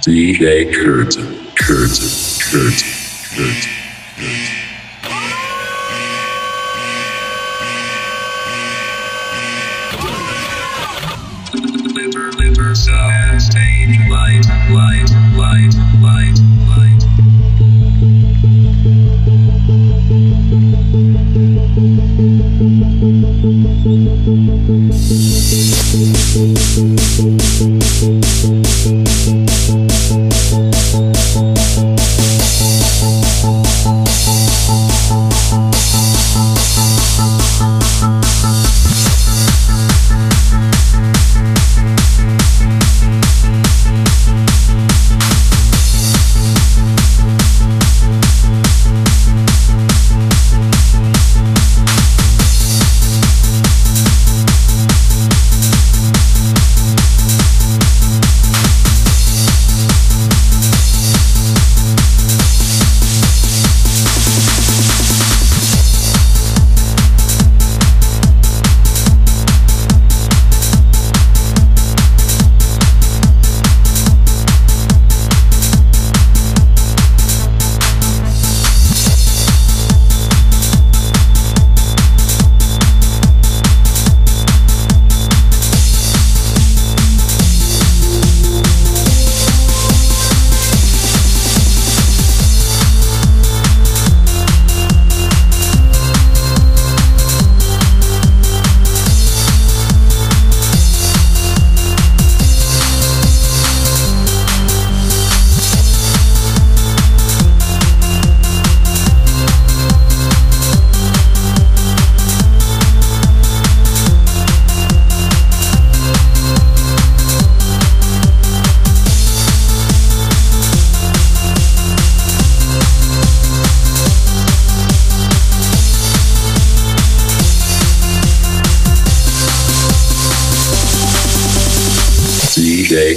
DJ Curtain, Curtain, Curtain, Curtain, light, light, light, light. Thank you.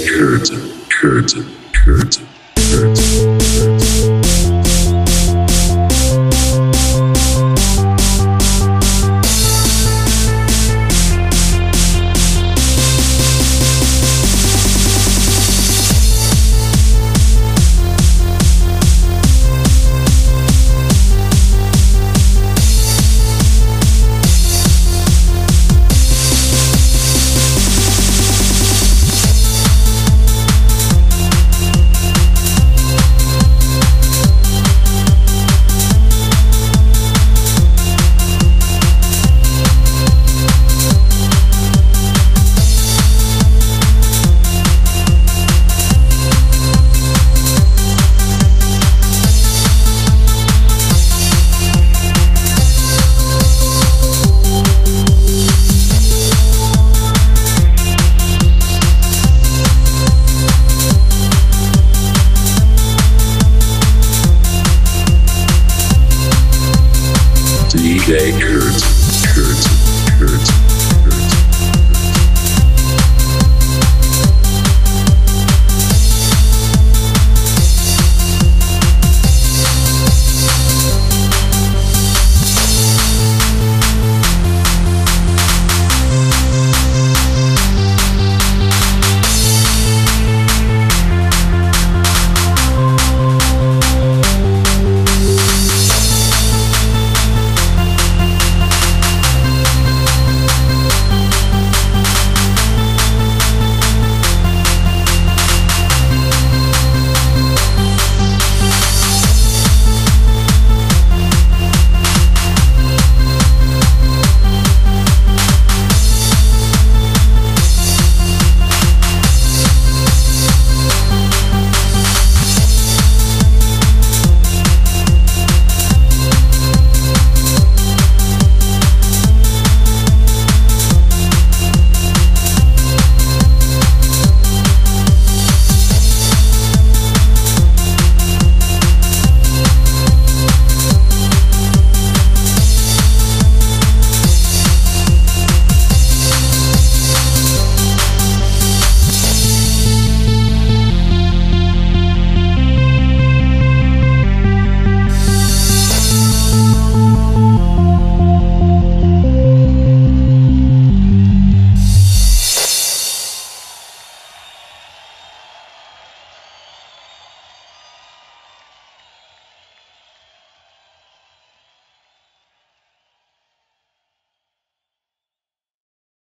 Curtain, Curtain, Curtain.